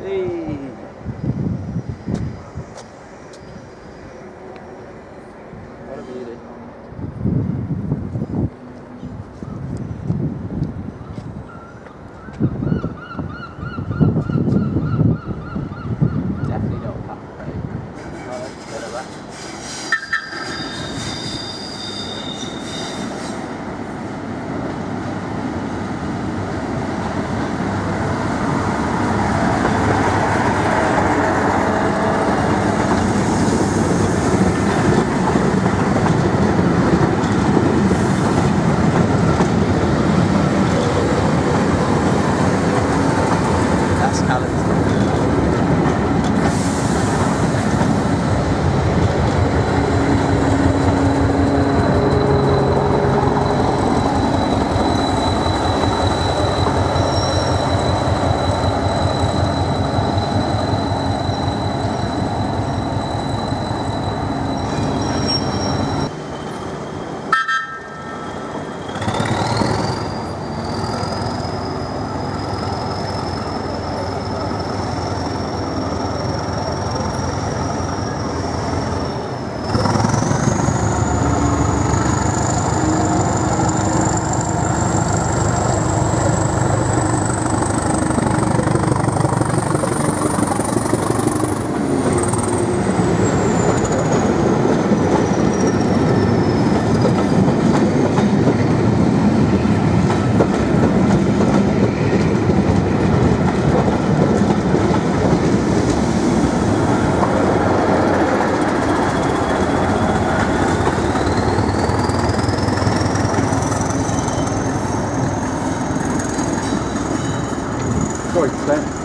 哎。Forty percent.